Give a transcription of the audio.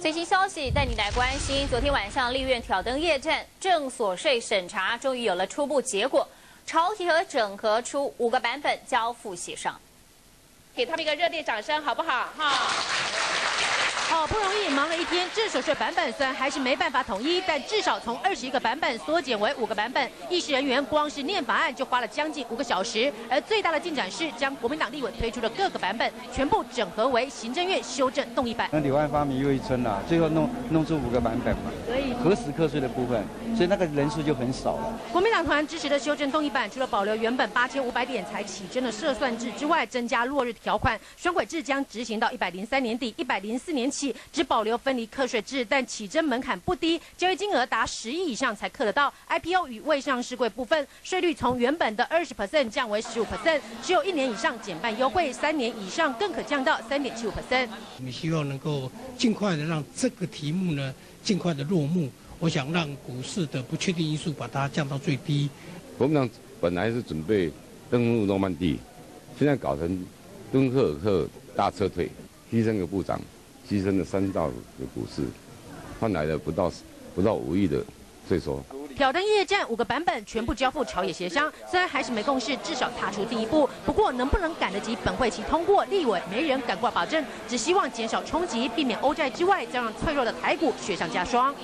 最新消息带你来关心，昨天晚上立院挑灯夜战，正所税审查终于有了初步结果，朝提和整合出五个版本交付协商，给他们一个热烈掌声，好不好？哈。好不容易天，这所税版本虽然还是没办法统一，但至少从二十一个版本缩减为五个版本。议事人员光是念法案就花了将近五个小时，而最大的进展是将国民党立委推出的各个版本全部整合为行政院修正动议版。那柳暗花明又一村啦，最后弄弄出五个版本嘛。所以核实课税的部分，所以那个人数就很少了。国民党团支持的修正动议版，除了保留原本八千五百点才起征的设算制之外，增加落日条款，双轨制将执行到一百零三年底、一百零四年起。只保留分离课税制，但起征门槛不低，交易金额达十亿以上才课得到。IPO 与未上市柜部分税率从原本的二十 percent 降为十五 percent，只有一年以上减半优惠，三年以上更可降到三点七五 percent。我们希望能够尽快的让这个题目呢尽快的落幕。我想让股市的不确定因素把它降到最低。国民党本来是准备登陆诺曼底，现在搞成敦刻尔克大撤退，牺牲个部长。牺牲了三兆的股市，换来了不到不到五亿的税收。挑灯夜战五个版本全部交付朝野协商，虽然还是没共识，至少踏出第一步。不过能不能赶得及本会期通过，立委没人敢挂保证。只希望减少冲击，避免欧债之外，再让脆弱的台股雪上加霜。